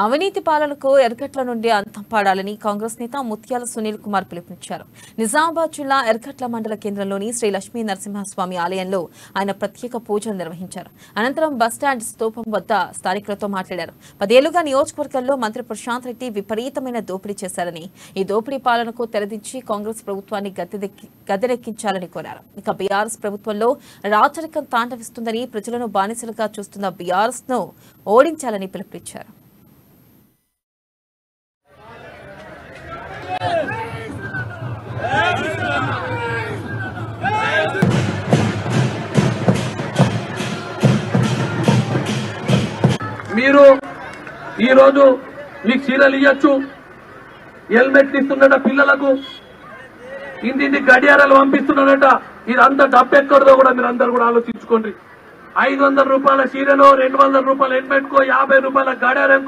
అవినీతి పాలనకు ఎర్గట్ల నుండి అంతం పాడాలని కాంగ్రెస్ నేత ముత్యాల సునీల్ కుమార్ పిలుపునిచ్చారు. నిజామాబాద్ జిల్లా ఎర్గట్ల మండల కేంద్రంలోని శ్రీ లక్ష్మీ నరసింహస్వామి ఆలయంలో ఆయన ప్రత్యేక పూజలు నిర్వహించారు. అనంతరం బస్టాండ్ స్తూపం వద్ద స్థానికులతో మాట్లాడారు. పదేళ్ళుగా నియోజకవర్గంలో మంత్రి ప్రశాంత్ రెడ్డి విపరీతమైన దోపిడీ చేశారని ఈ దోపిడీ పాలనకు తెరదించి కాంగ్రెస్ ప్రభుత్వాన్ని గద్దెదెక్కి గద్దెనెక్కించాలని కోరారు. ఇక బీఆర్ఎస్ ప్రభుత్వంలో రాచరికం తాండవిస్తుందని ప్రజలను బానిసలుగా చూస్తున్న బీఆర్ఎస్ను ఓడించాలని పిలుపునిచ్చారు. మీరు ఈరోజు మీకు చీరలు ఇవ్వచ్చు హెల్మెట్ ఇస్తున్నట పిల్లలకు. ఇంటింటి గడియారాలు పంపిస్తున్నాడట. ఇదంతా డబ్బు ఎక్కడదో కూడా మీరు అందరు కూడా ఆలోచించుకోండి. ఐదు వందల రూపాయల చీరలో రెండు వందల రూపాయల హెల్మెట్ కో యాభై రూపాయల గడియారం